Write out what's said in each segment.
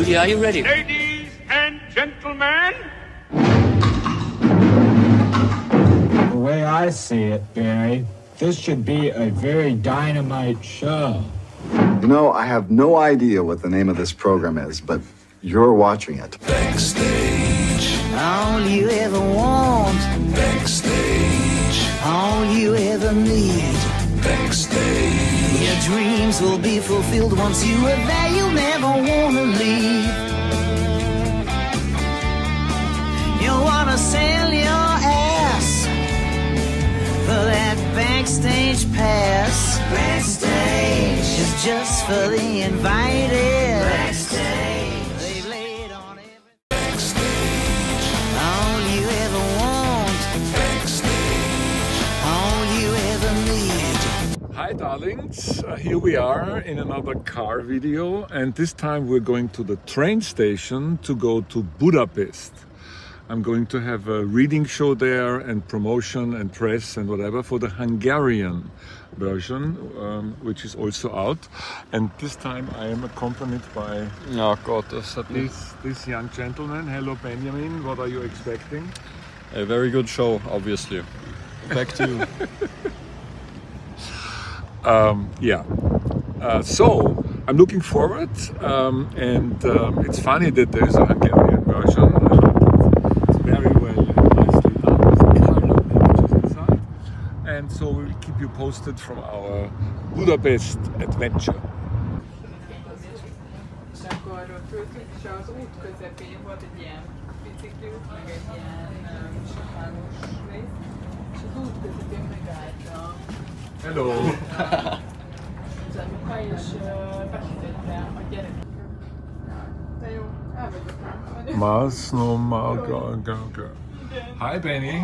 Rudi, are you ready? Ladies and gentlemen, The way I see it, Barry, this should be a very dynamite show. You know, I have no idea what the name of this program is, but you're watching it. Backstage. All you ever want, Backstage, all you ever need. backstage, Your dreams will be fulfilled once you are there. You'll never wanna leave. You wanna sell your ass for that backstage pass. Backstage is just for the invited. Backstage, Hi darlings, uh, here we are in another car video and this time we're going to the train station to go to Budapest. I'm going to have a reading show there and promotion and press and whatever for the Hungarian version, um, which is also out. And this time I am accompanied by Gott, das this, this young gentleman. Hello Benjamin, what are you expecting? A very good show, obviously. Back to you. Um, yeah. Uh, so I'm looking forward, um, and um, it's funny that there's a Hungarian version. It's very well and nicely done inside, and so we'll keep you posted from our Budapest adventure. Hello. az anyuka, és beküldette a gyereket. De jó, elvegyek. Mars, no, ma, go, go, go. Hi Benny.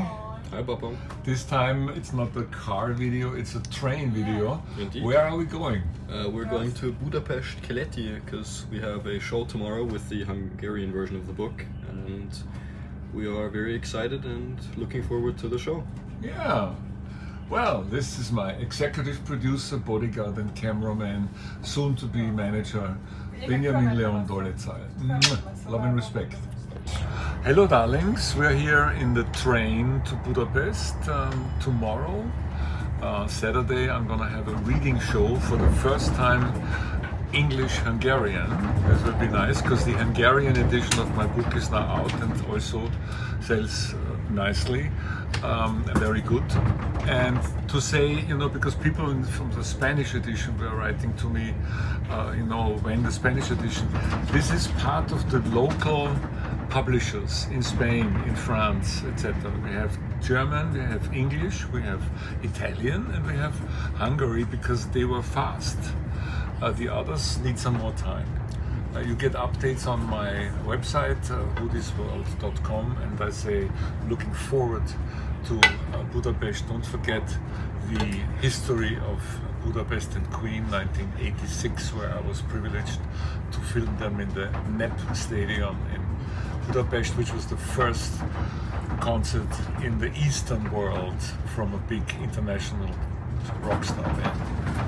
Hi, Papa. This time it's not a car video, it's a train video. Indeed. Where are we going? Uh, we're going to Budapest Keleti because we have a show tomorrow with the Hungarian version of the book, and we are very excited and looking forward to the show. Yeah. Well, this is my executive producer, bodyguard, and cameraman, soon to be manager, Benjamin Leon Dolezal. Love and respect. Hello, darlings. We're here in the train to Budapest um, tomorrow. Uh, Saturday, I'm gonna have a reading show for the first time English Hungarian. This will be nice because the Hungarian edition of my book is now out and also sells uh, nicely, um, very good. And to say, you know, because people in, from the Spanish edition were writing to me, uh, you know, when the Spanish edition, this is part of the local publishers in Spain, in France, etc. We have German, we have English, we have Italian, and we have Hungary because they were fast. Uh, the others need some more time. Uh, you get updates on my website, uh, rudisworld.com, and I say looking forward to uh, Budapest. Don't forget the history of Budapest and Queen 1986, where I was privileged to film them in the NEP Stadium in Budapest, which was the first concert in the Eastern world from a big international rock star band.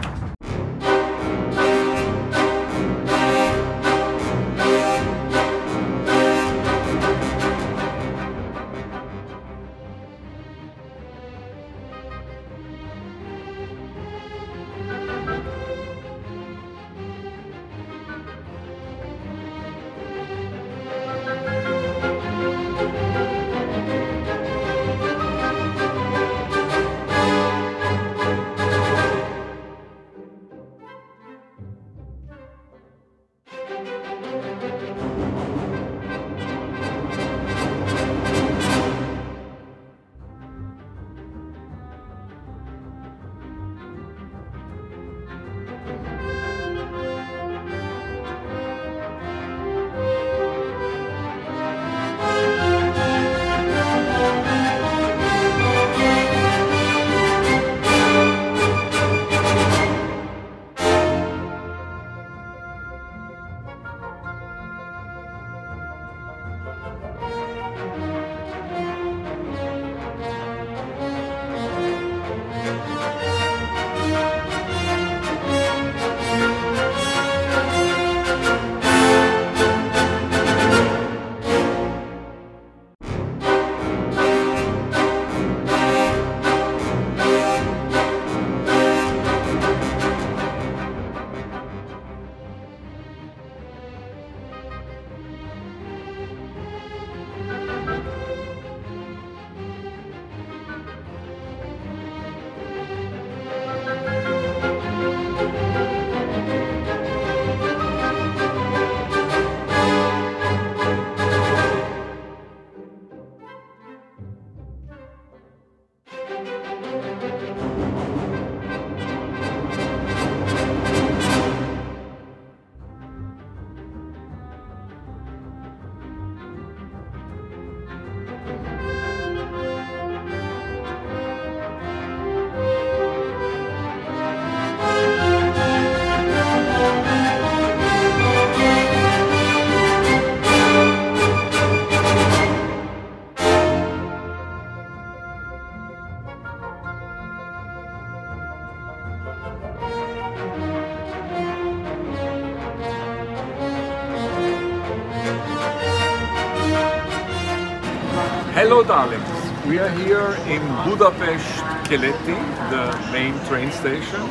In Budapest Keleti, the main train station,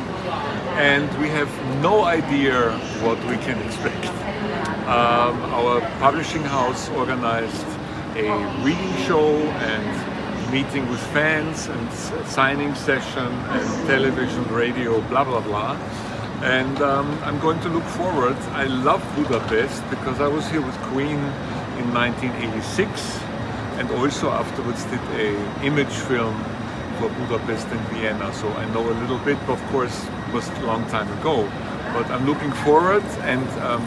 and we have no idea what we can expect. Um, our publishing house organized a reading show and meeting with fans and signing session and television, radio, blah blah blah. And um, I'm going to look forward. I love Budapest because I was here with Queen in 1986 and also afterwards did a image film for Budapest and Vienna. So I know a little bit, but of course, it was a long time ago. But I'm looking forward and um,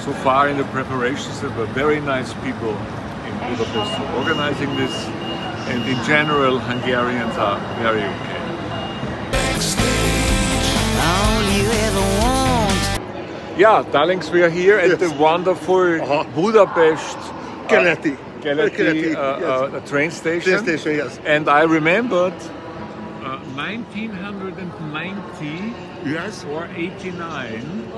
so far in the preparations there were very nice people in Budapest for organizing this and in general Hungarians are very okay. All you ever want. Yeah, darlings, we are here at the wonderful Budapest uh, Keleti. Keleti, Keleti, uh, yes. uh, train station. Train station, yes. And I remembered uh, 1990 Yes. or 89,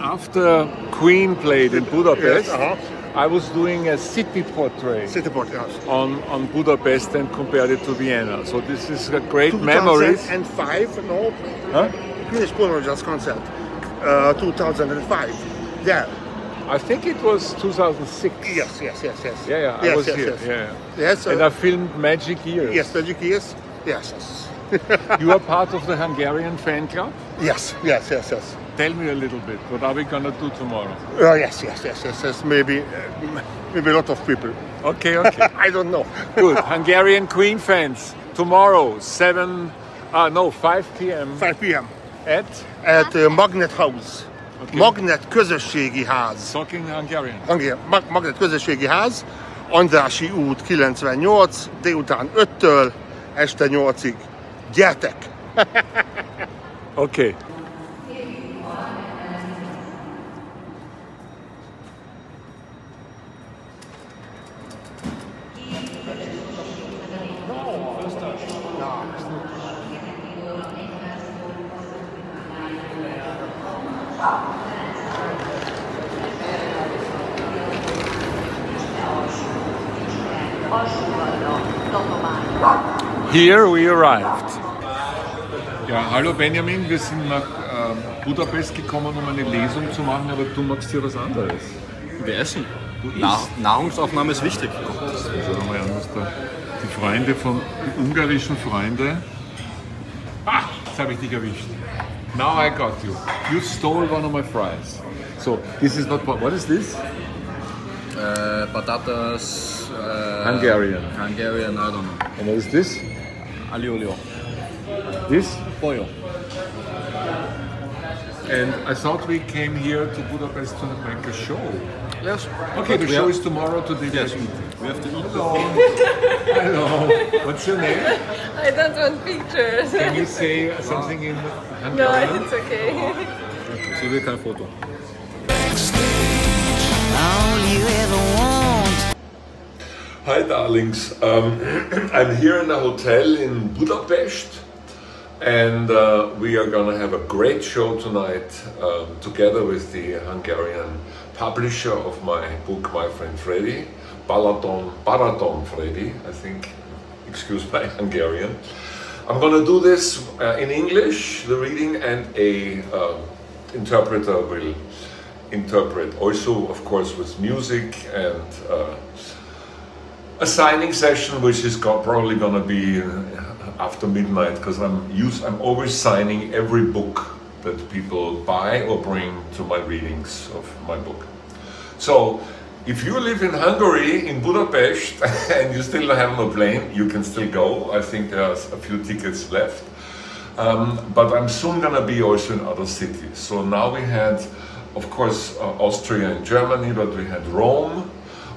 after Queen played in Budapest, Yes, uh-huh. I was doing a city portrait City Port, yes. on, on Budapest and compared it to Vienna. So this is a great memory. memories. 2005, no? Huh? Queen's Colonel's concert. Uh, 2005. Yeah. I think it was 2006. Yes, yes, yes, yes. Yeah, yeah, I yes, was yes, here. Yes. Yeah. Yes, and uh, I filmed Magic Years. yes, Magic Years. Yes, yes. you are part of the Hungarian fan club? Yes, yes, yes, yes. Tell me a little bit. What are we gonna do tomorrow? Oh, yes, yes, yes, yes, yes. Maybe, uh, maybe a lot of people. Okay, okay. I don't know. Good. Hungarian Queen fans. Tomorrow, 7, uh, no, 5 p.m. 5 p.m. at At uh, Magnet House. Okay. Magnet Közösségi Ház. Talking Hungarian. Mag- Magnet Közösségi Ház. Andrási út 98, délután 5-től este 8-ig. Gyertek! Okay. Here we arrived. Ja, hallo Benjamin, wir sind nach ähm, Budapest gekommen, um eine Lesung zu machen, aber du machst hier was anderes. Wir essen. Nah Nahrungsaufnahme ist wichtig. Schauen wir mal an, was da die Freunde von die ungarischen Freunde. Ah, jetzt habe ich dich erwischt. Now I got you. You stole one of my fries. So, this is not what what is this? Äh, Patatas. Äh, Hungarian. Hungarian, I don't know. And what is this? Ali olio. This? Pollo. And I thought we came here to Budapest to make a show. Yes. Okay, But the show have- is tomorrow today Yes. evening. We have to eat Hello. Hello. What's your name? I don't want pictures. Can you say something in Hungarian? No, Hungarian? it's okay. Sie will kein Foto. All you ever want. Hi, darlings. Um, I'm here in a hotel in Budapest, and uh, we are going to have a great show tonight um, together with the Hungarian publisher of my book, my friend Freddie, Balaton, Baraton Freddy, I think. Excuse my Hungarian. I'm going to do this uh, in English, the reading, and a um interpreter will interpret. Also, of course, with music and. A signing session which is go- probably going to be uh, after midnight because I'm I'm always signing every book that people buy or bring to my readings of my book. So if you live in Hungary in Budapest and you still have no plane, you can still go. I think there's a few tickets left. Um, but I'm soon gonna be also in other cities. So now we had, of course, uh, Austria and Germany, but we had Rome,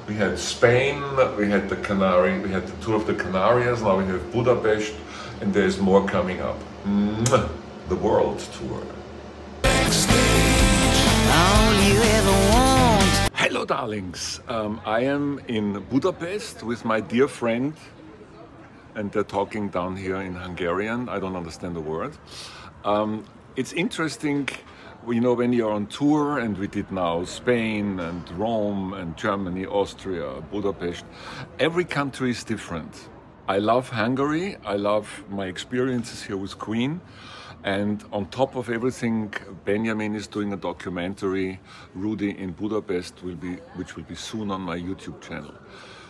we had Spain, we had the Canary, we had the tour of the Canaries. Now we have Budapest, and there's more coming up. Mwah! The world tour. Hello, darlings. Um, I am in Budapest with my dear friend, and they're talking down here in Hungarian. I don't understand the word. Um, it's interesting, you know, when you're on tour, and we did now Spain and Rome and Germany, Austria, Budapest. Every country is different. I love Hungary. I love my experiences here with Queen. And on top of everything, Benjamin is doing a documentary, Rudi in Budapest, will be, which will be soon on my YouTube channel.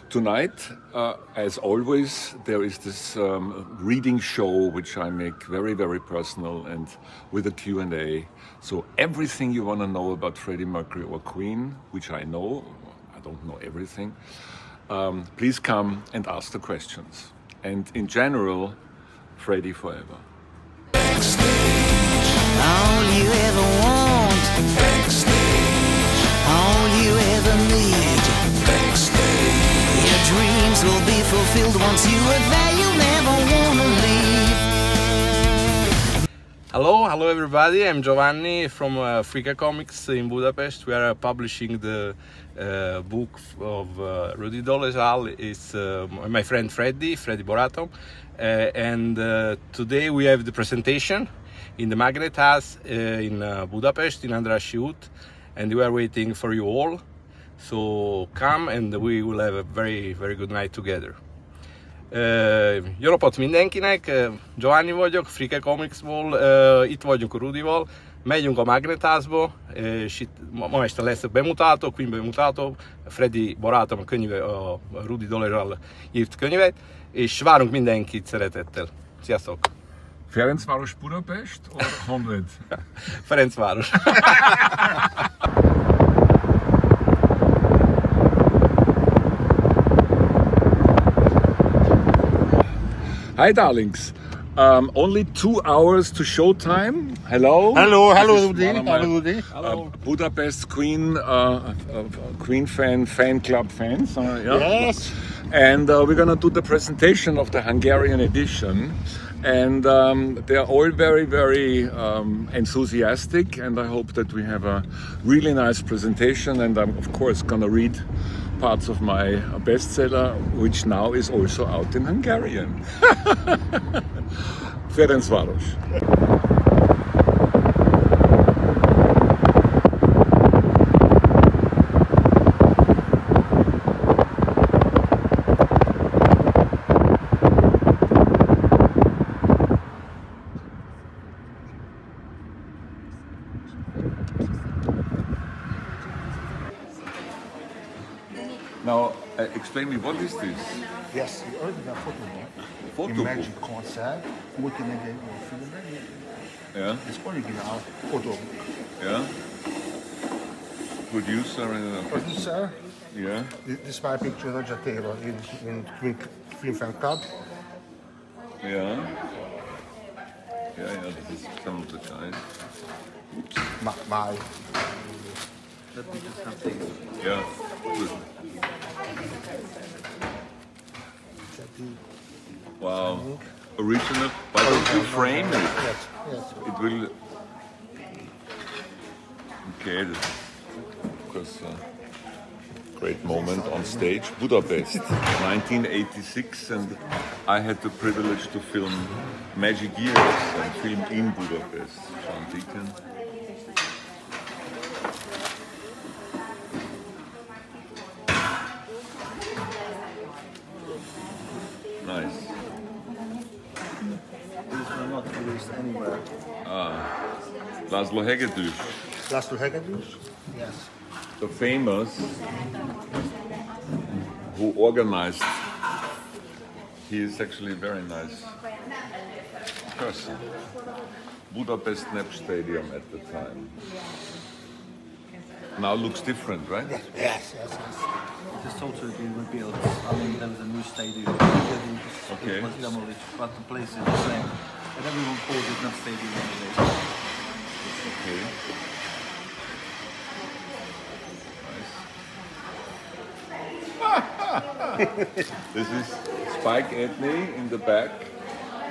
Tonight, uh, as always, there is this um, reading show which I make very, very personal and with a Q&A. So everything you want to know about Freddie Mercury or Queen, which I know, I don't know everything, um, please come and ask the questions. And in general, Freddie forever. You you. Your dreams will be fulfilled once you are there. You'll never wanna leave. Hello, hello everybody. I'm Giovanni from uh, Frika Comics in Budapest. We are uh, publishing the uh, book of uh, Rudi Dolezal. It's uh, my friend Freddie, Freddie Borato. Uh, and uh, today we have the presentation in the Magnet House in Budapest, in Andrássy út. And we are waiting for you all. So come and we will have a very, very good night together. Jó napot mindenkinek, Giovanni vagyok, Frike Comicsból, itt vagyunk a Rudival, megyünk a Magnetházba, és itt ma, este lesz bemutató, Queen bemutató, Freddy barátom a könyve, a Rudi Dollarral írt könyvet, és várunk mindenkit szeretettel. Sziasztok! Ferencváros Budapest or 100? Ferencváros. Hi, darlings. Um, only two hours to showtime. Hello. Hello, hello, This is Rudi. one of my, Hello, uh, Budapest Queen uh, uh, Queen fan fan club fans. uh, yeah. Yes. And uh, we're gonna do the presentation of the Hungarian edition. And um, they're all very, very um, enthusiastic. And I hope that we have a really nice presentation. And I'm, of course, gonna read parts of my bestseller, which now is also out in Hungarian. Ferencváros. Explain me what is this? Yes, the original photo book. Photo in Magic Concert, multimedia filmben. Yeah, Ez original photo book. yeah. Producer and uh, Producer, yeah. this is my picture, Roger Taylor, in, in Queen Film Fan Club. Yeah. Yeah, yeah, this is some of the guys. My, my Yeah, good. Wow. Original, but if you frame it, yes, yes. it will. Okay, this is, of course, a great moment on stage. Budapest, 1986, and I had the privilege to film Magic Years and film in Budapest. John Deacon. Not released anywhere. Uh, Laszlo Hegedűs, László Hegedűs? Yes. the famous who organized. He is actually a very nice person. Budapest Nep Stadium at the time. Now looks different, right? Yes, yes, yes. It is totally been rebuilt. I mean, there was a new stadium. Okay. It was demolished, but the place is the same. Everyone anyway. Okay. This is Spike Edney in the back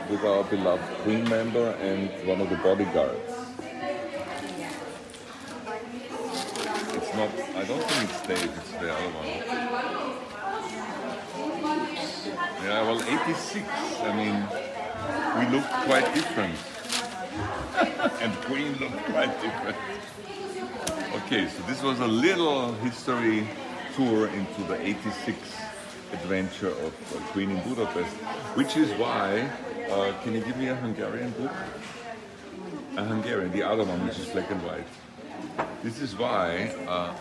with our beloved Queen member and one of the bodyguards. It's not, I don't think it's Dave, it's the other one. Yeah, well, 86, I mean, we look quite different. and Queen looked quite different. Okay, so this was a little history tour into the 86 adventure of uh, Queen in Budapest, which is why, uh, can you give me a Hungarian book? A Hungarian, the other one, which is black and white. This is why, uh,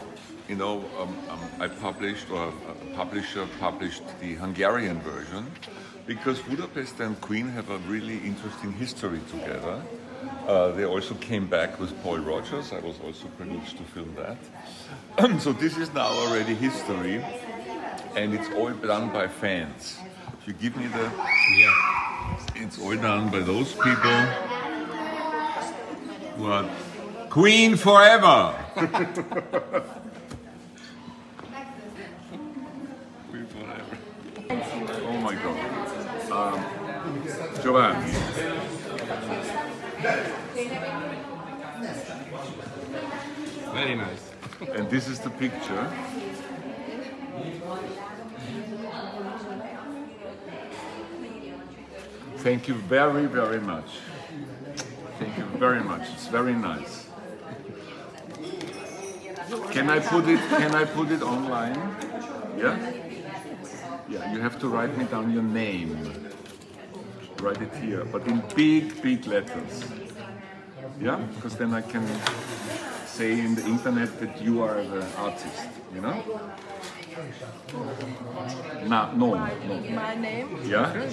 you know, um, um, I published, or a publisher published the Hungarian version, because Budapest and Queen have a really interesting history together. Uh, they also came back with Paul Rodgers. I was also privileged to film that. so this is now already history, and it's all done by fans. If you give me the, yeah, it's all done by those people who are Queen forever. Um, Giovanni. Very nice. And this is the picture. Thank you very, very much. Thank you very much. It's very nice. Can I put it? Can I put it online? Yeah. Yeah. You have to write me down your name. Write it here, but in big, big letters. Yeah, because then I can say in the internet that you are the artist. You know? No, no, no. My name? Yeah.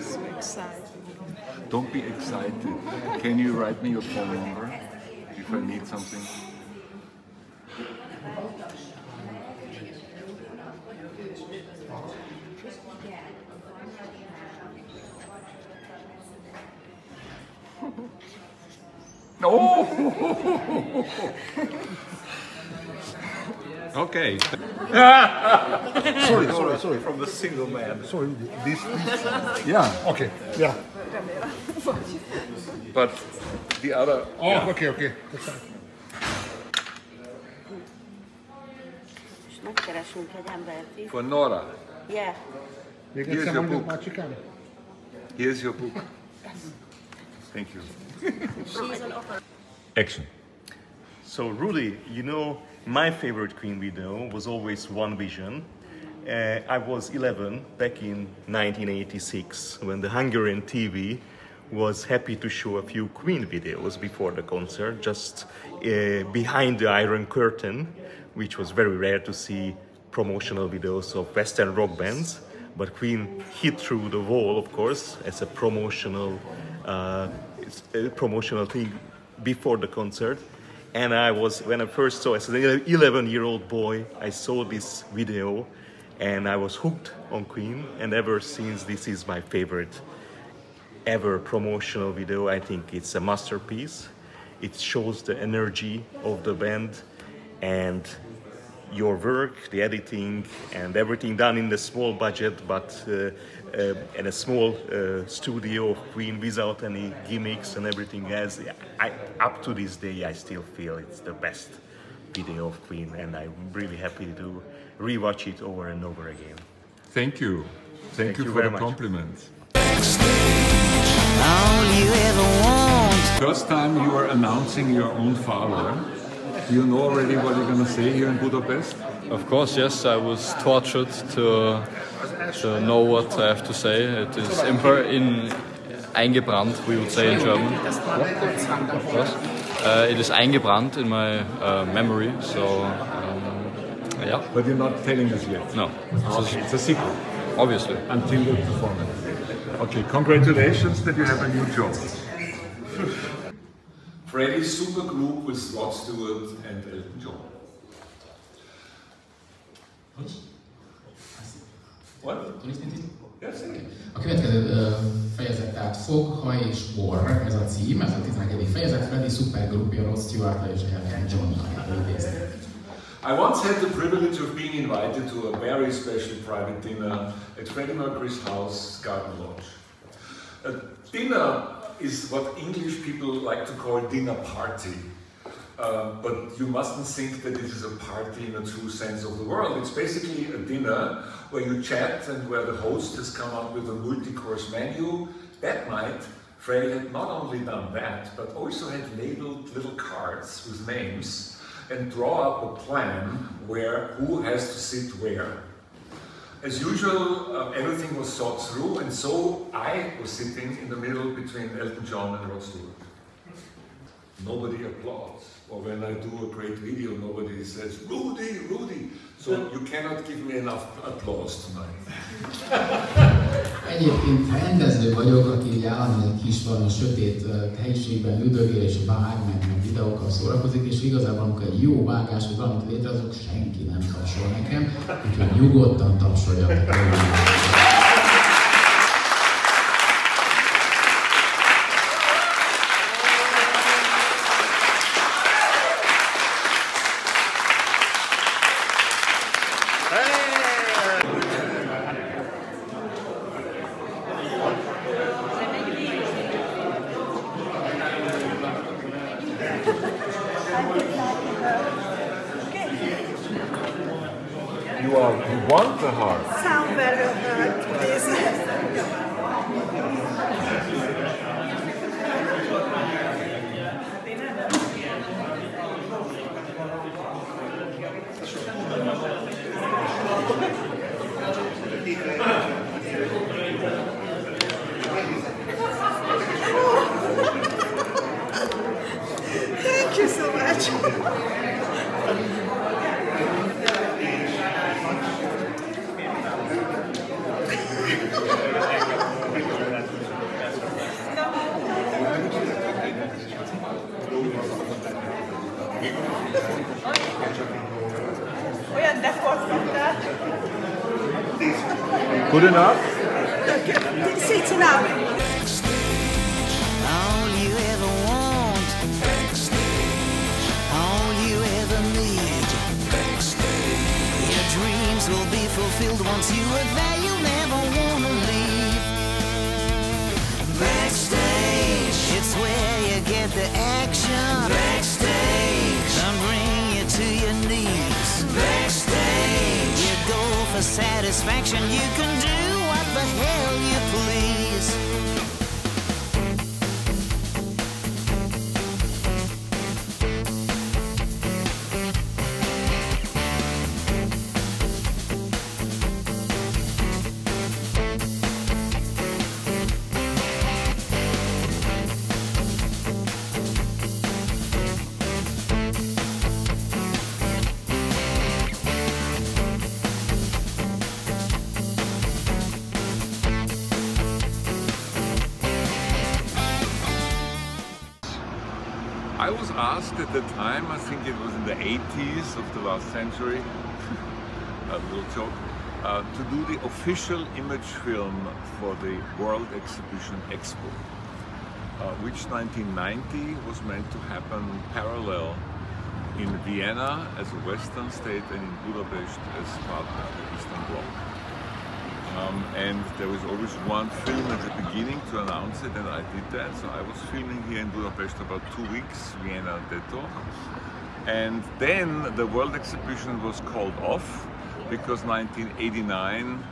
So excited. Don't be excited. Can you write me your phone number if I need something? No. okay. sorry, sorry, sorry. From the single man. Sorry, this, this. Yeah. Okay, yeah. But the other. Oh, yeah. okay, okay. That's fine. És megkeresünk egy embert itt. For Nora. Yeah. Még Here's your book. Here's your book. Thank you. She's an offer. Action. So, Rudi, you know, my favorite Queen video was always One Vision. Uh, I was 11 back in 1986 when the Hungarian TV was happy to show a few Queen videos before the concert, just uh, behind the Iron Curtain, which was very rare to see promotional videos of Western rock bands. But Queen hit through the wall, of course, as a promotional, uh, a promotional thing before the concert. And I was, when I first saw, as an 11 year old boy, I saw this video and I was hooked on Queen. And ever since, this is my favorite ever promotional video. I think it's a masterpiece. It shows the energy of the band and your work, the editing, and everything done in a small budget, but uh, uh, in a small uh, studio of Queen without any gimmicks and everything else. I, up to this day, I still feel it's the best video of Queen, and I'm really happy to rewatch it over and over again. Thank you. Thank, Thank you, you for very the much. compliment. All you ever want. First time you are announcing your own father. Do you know already what you're going to say here in Budapest? Of course, yes. I was tortured to to know what I have to say. It is imper- in eingebrannt, we would say in German. What? Uh, it is eingebrannt in my uh, memory. So um, yeah. But you're not telling us yet. No. Okay, it's a secret. Obviously. Until the performance. Okay, congratulations that you have a new job. Freddie's super group with Rod Stewart and Elton John. What? Yes, A következő ö, fejezet tehát Fog, Haj és Bor, ez a cím, ez a 12. fejezet, Freddy szupergrupja Rod stewart és Elton John-nal idézte. I once had the privilege of being invited to a very special private dinner at Freddie Mercury's house, Garden Lodge. A dinner is what English people like to call dinner party. Uh, but you mustn't think that it is a party in a true sense of the word. It's basically a dinner where you chat and where the host has come up with a multi-course menu. That night, Freddie had not only done that, but also had labeled little cards with names and draw up a plan where who has to sit where. As usual, uh, everything was thought through, and so I was sitting in the middle between Elton John and Rod Stewart. Nobody applauds. Or when I do a great video, nobody says, Rudi, Rudi. So you cannot give me enough applause tonight. Egyébként rendező vagyok, aki ugye állandóan kis van a sötét ö, helyiségben üldögél és vág, meg videókkal szórakozik, és igazából amikor egy jó vágás, vagy valamit létrehozok, senki nem tapsol nekem, úgyhogy nyugodtan tapsoljatok. Satisfaction. You can do what the hell you the time, I think it was in the 80s of the last century, a little joke, uh, to do the official image film for the World Exhibition Expo, uh, which 1990 was meant to happen parallel in Vienna as a Western state and in Budapest as part of the Eastern Bloc. Um, and there was always one film at the beginning to announce it, and I did that. So I was filming here in Budapest about two weeks, Vienna Detto. And then the World Exhibition was called off because 1989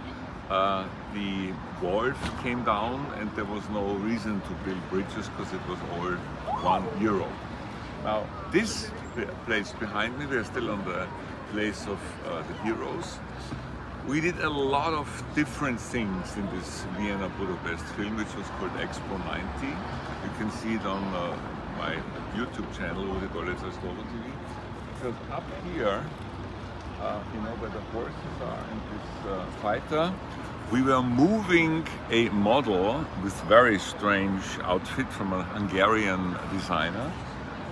uh, the Wolf came down and there was no reason to build bridges because it was all one euro. Now, this place behind me, we're still on the place of uh, the heroes. We did a lot of different things in this Vienna Budapest film, which was called Expo 90. You can see it on uh, my YouTube channel, Rudi Dolezal's DoRo TV. Because up here, uh, you know where the horses are and this uh, fighter, we were moving a model with very strange outfit from a Hungarian designer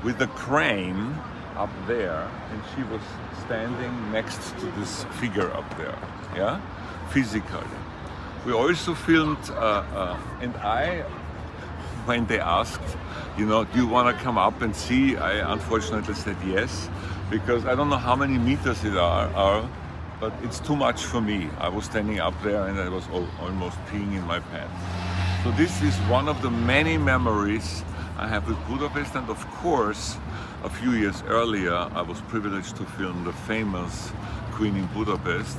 with a crane up there and she was standing next to this figure up there, yeah, physically. We also filmed, uh, uh, and I, when they asked, you know, do you want to come up and see, I unfortunately said yes, because I don't know how many meters it are, are but it's too much for me. I was standing up there and I was al- almost peeing in my pants. So this is one of the many memories I have with Budapest, and of course, a few years earlier, I was privileged to film the famous Queen in Budapest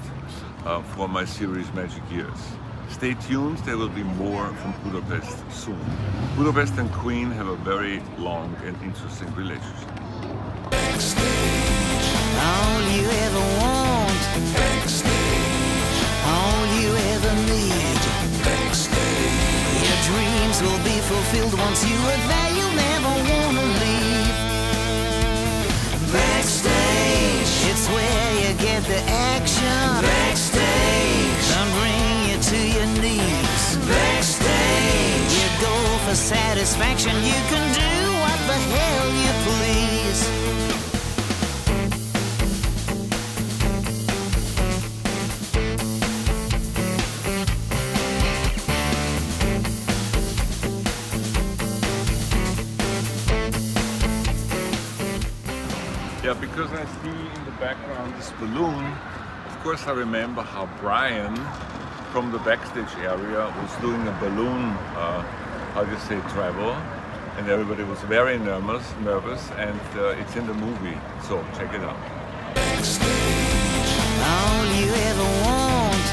uh, for my series Magic Years. Stay tuned, there will be more from Budapest soon. Budapest and Queen have a very long and interesting relationship. All you ever want. All you ever need. Your dreams will be fulfilled once you there. For satisfaction. You can do what the hell you please. Yeah, because I see in the background this balloon, of course I remember how Brian from the backstage area was doing a balloon, uh, how do you say, travel, and everybody was very nervous, nervous, and uh, it's in the movie, so check it out. All you ever want.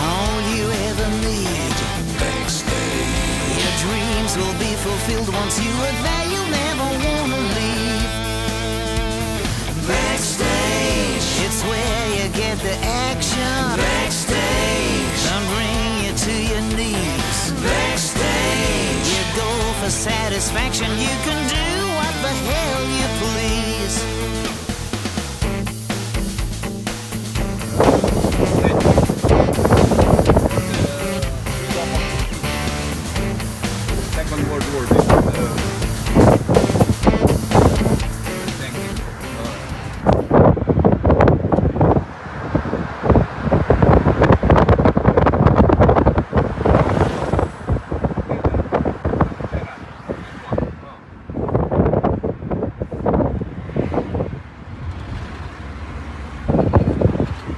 All you ever need. Your dreams will be fulfilled once you are there. You'll never wanna leave. Backstage, it's where you get the action. Backstage, for satisfaction. You can do what the hell you please.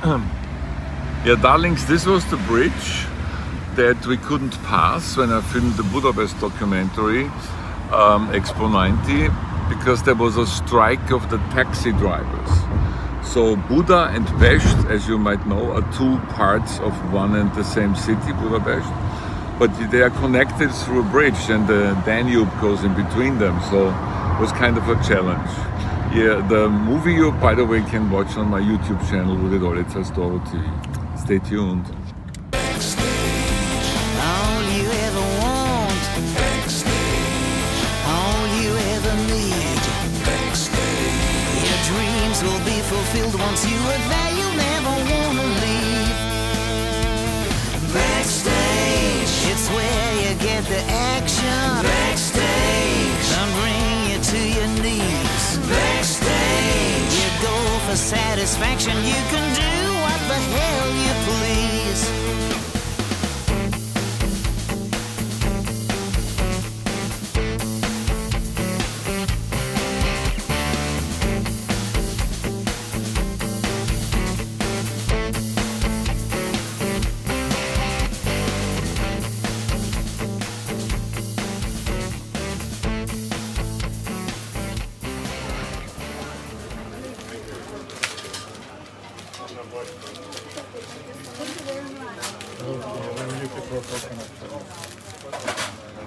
yeah, darlings, this was the bridge that we couldn't pass when I filmed the Budapest documentary, um, Expo 90, because there was a strike of the taxi drivers. So Buda and Pest, as you might know, are two parts of one and the same city, Budapest. But they are connected through a bridge and the Danube goes in between them. So it was kind of a challenge. Yeah, the movie you, by the way, can watch on my YouTube channel, Rudi Dolezal's DoRo TV. Stay tuned. You you fulfilled once you there. You'll never wanna leave. Backstage, it's where you get the action. Backstage, bring you to your knees. Backstage, you for satisfaction. You can do what the hell you please.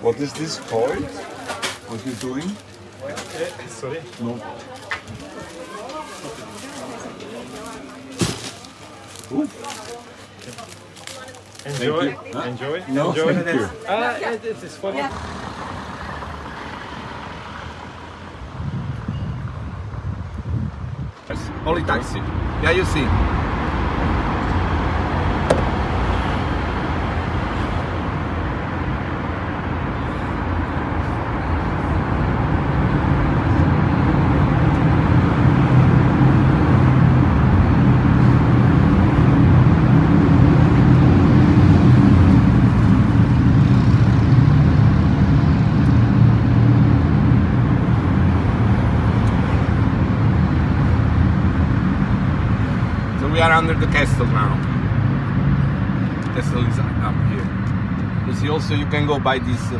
What is this called? What you doing? Sorry? No. Ooh. Enjoy. Thank you. Huh? Enjoy. No, Enjoy. thank you. Ah, yeah, this is funny. Only taxi. Yeah, you see. Are under the castle now. The Castle is up here. You see also you can go by this uh,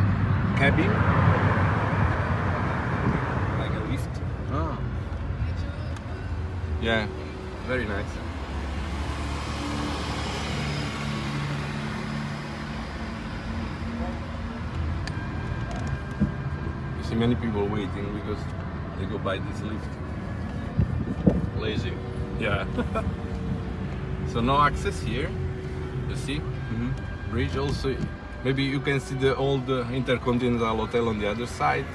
cabin. Like a lift. Ah. Yeah, very nice. You see many people waiting because they go by this lift. Lazy. Yeah. so no access here. You see? Mm-hmm. Bridge also. Maybe you can see the old Intercontinental Hotel on the other side.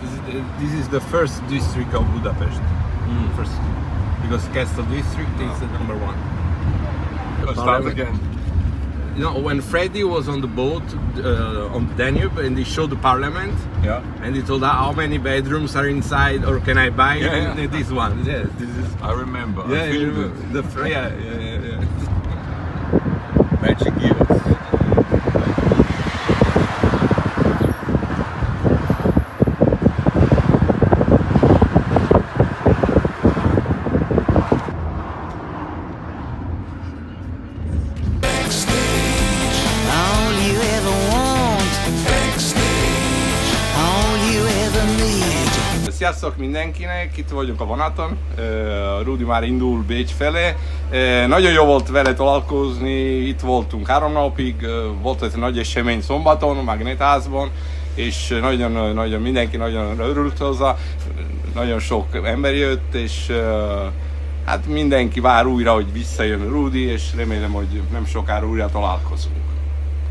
This is, the, this is the first district of Budapest. First, because Castle District is the number one. Start again. You know, when Freddie was on the boat uh, on the Danube and he showed the parliament, Yeah. and he told her how many bedrooms are inside or can I buy Yeah, yeah. this one. Yeah, this is. I remember. Yeah, you filmed remember. the fr- yeah, yeah, mindenkinek, itt vagyunk a vonaton, Rudi már indul Bécs felé. Nagyon jó volt vele találkozni, itt voltunk három napig, volt egy nagy esemény szombaton, Magnetházban, és nagyon, nagyon mindenki nagyon örült hozzá, nagyon sok ember jött, és hát mindenki vár újra, hogy visszajön Rudi, és remélem, hogy nem sokára újra találkozunk.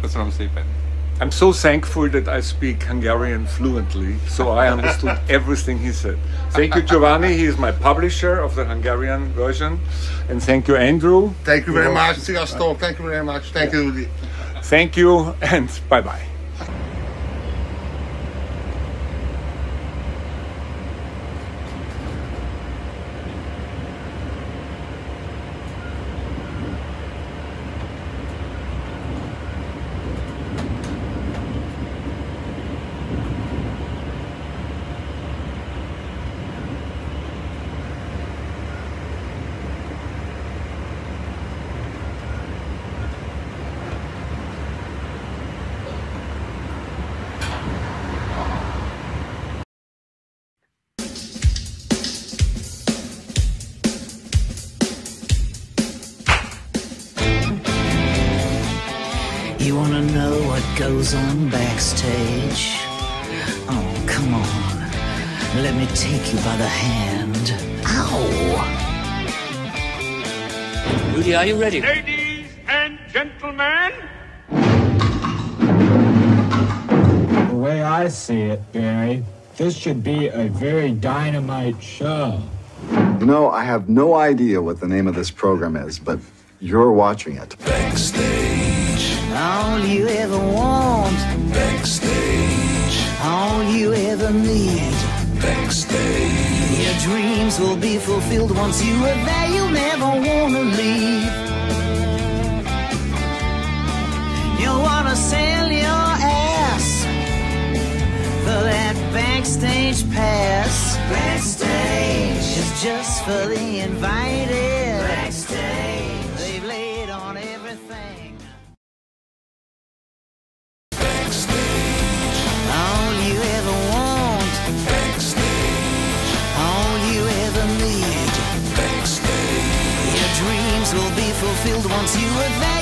Köszönöm szépen! I'm so thankful that I speak Hungarian fluently, so I understood everything he said. Thank you, Giovanni. He is my publisher of the Hungarian version. And thank you, Andrew. Thank you very He was- much. Sziasztok. Thank you very much. Thank you, Rudi. Thank you, and bye bye. What on backstage? Oh, come on. Let me take you by the hand. Ow! Rudi, are you ready? Ladies and gentlemen, The way I see it, Barry, this should be a very dynamite show. You know, I have no idea what the name of this program is, but you're watching it. All you ever want. Backstage. All you ever need. Backstage. Your dreams will be fulfilled once you are there. You'll never wanna leave. You wanna sell your ass for that backstage pass. Backstage is just for the invited. Fulfilled once you are there.